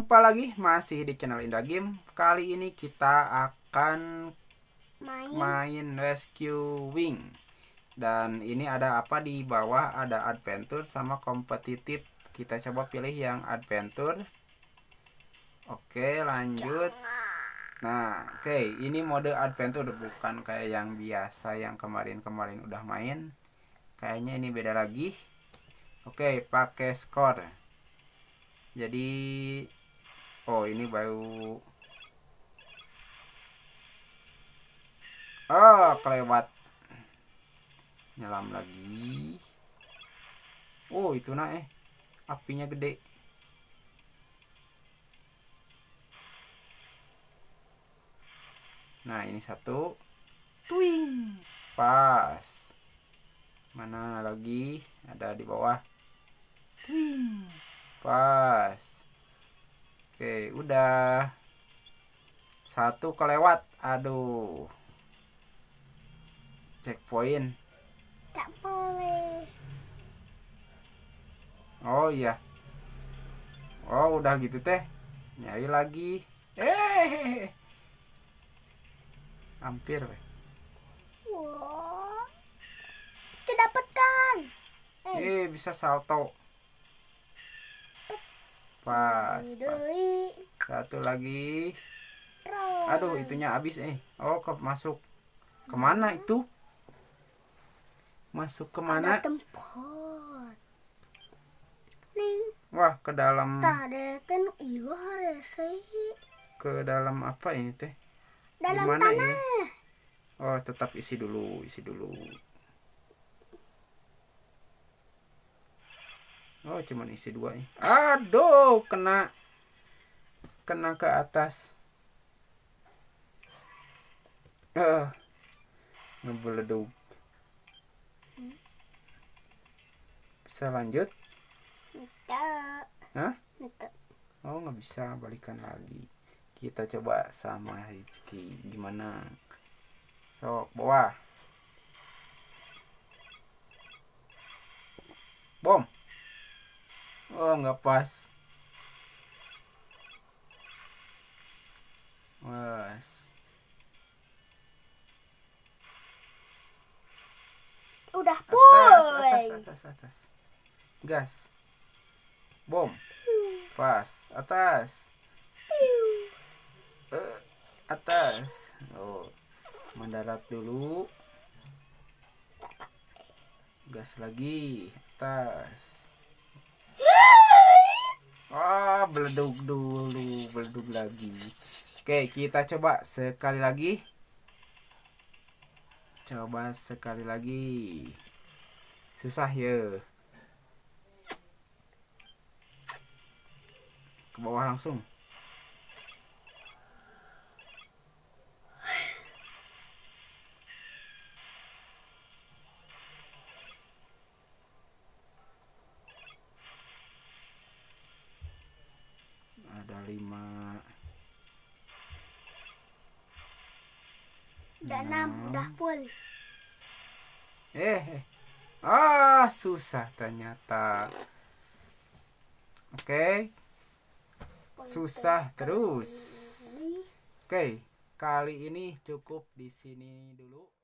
Jumpa lagi masih di channel Indra Game. Kali ini kita akan main main Rescue Wing. Dan ini ada apa di bawah? Ada adventure sama kompetitif. Kita coba pilih yang adventure. Oke, lanjut. Nah, oke, ini mode adventure bukan kayak yang biasa yang kemarin-kemarin udah main. Kayaknya ini beda lagi. Oke, pakai skor jadi oh ini baru. Oh kelewat. Nyelam lagi. Oh itu nah eh. Apinya gede. Nah ini satu. Twing. Pas. Mana lagi? Ada di bawah. Twing. Pas oke udah. Satu kelewat. Aduh. Checkpoint. Tak boleh oh iya. Oh udah gitu teh. Nyari lagi. Eh. Hampir weh. wah. Kedapatkan eh. Eh bisa salto pas, pas. Satu lagi. Aduh itunya habis eh. Oh ke masuk. Ke mana itu? Masuk ke mana tempat. Wah ke dalam. Kan? Iya ke dalam apa ini teh? Dalam Gimana tanah. ya? oh tetap isi dulu isi dulu oh cuman isi dua nih. Aduh kena. Kena ke atas. Eh ngebeleduk. Bisa lanjut? Tak Hah? Oh nggak bisa. Balikan lagi. Kita coba sama Rizky. Gimana? Sok bawah. Bom. Oh nggak pas. Was. udah Atas, atas, puy atas, atas. Gas. Bom. Pas. Atas. Eh, atas. Oh. Mendarat dulu. Gas lagi. Atas. Wah, beleduk dulu, beleduk lagi. Oke, kita coba sekali lagi. Coba sekali lagi. Susah ya. Ke bawah langsung. Lima. udah enam udah full Eh, eh. ah susah ternyata. Oke, susah terus. Oke, kali ini cukup di sini dulu.